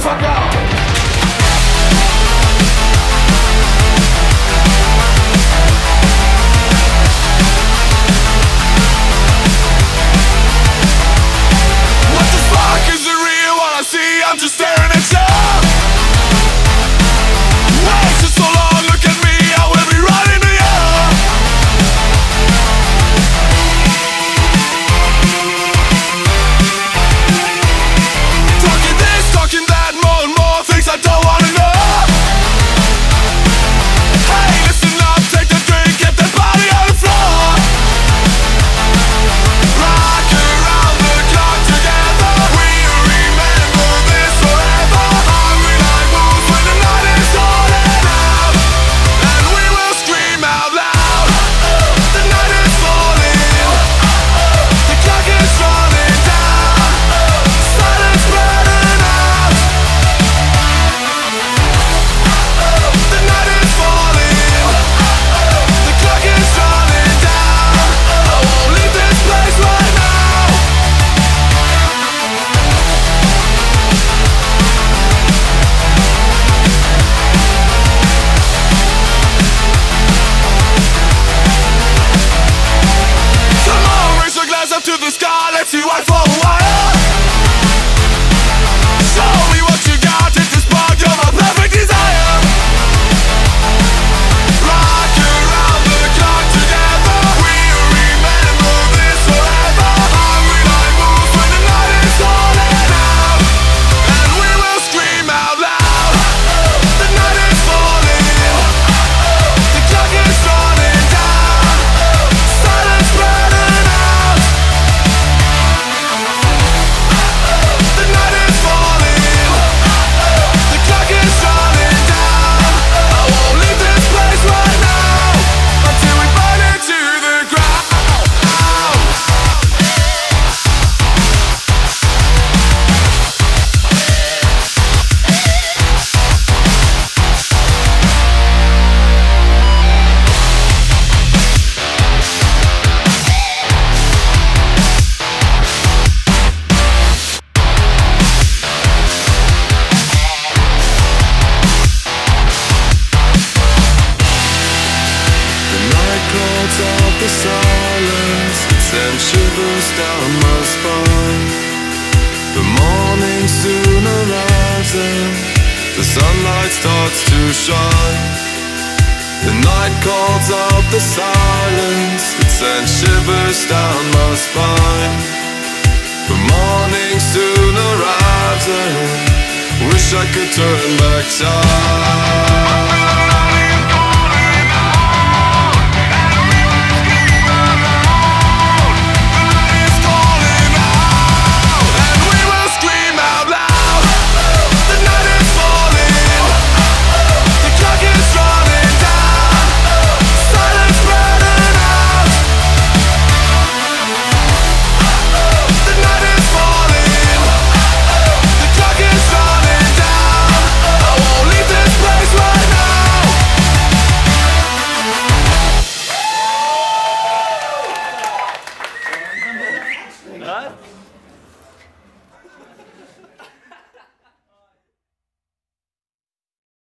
motherfucker. what you want. Down my spine. The morning soon arrives and the sunlight starts to shine. The night calls out the silence that sends shivers down my spine. The morning soon arrives and wish I could turn back time. Huh?